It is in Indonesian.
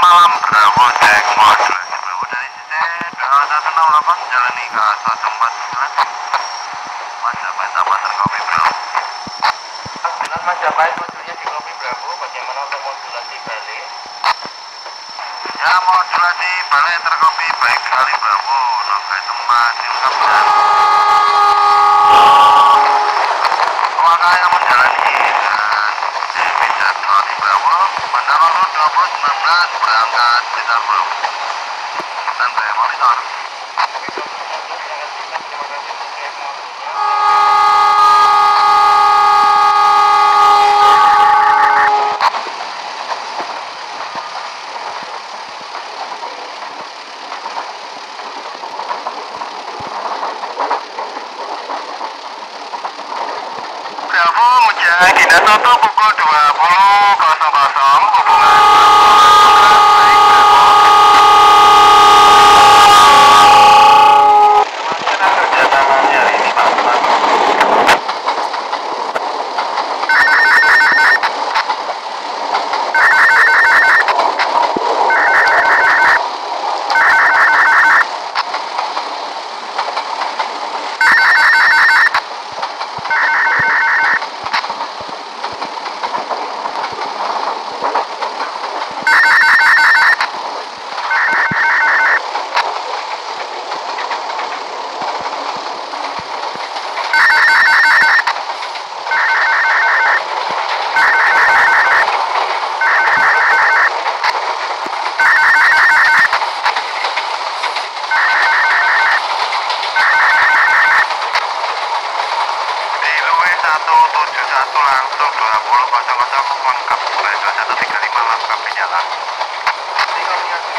malam Bravo Jack Modul Bravo dari ke terkopi Bravo Jalan di Kopi Bravo. Bagaimana untuk modulasi balik? Ya modulasi balik terkopi baik sekali Bravo. Nongkai tempat diungkapkan Bandara 2019 berangkat sekitar Bro Sampai monitor Oke, 2019 jangan kita kasih untuk cek modulnya. Bravo Soto pukul 20.00 hubungan Bagaimana kerjasamanya hari ini Pak Sumarno? di Luwe 171 langsung 20 kosong kosong lengkap Luwe 2135 lengkap nyala Ini komunikasi.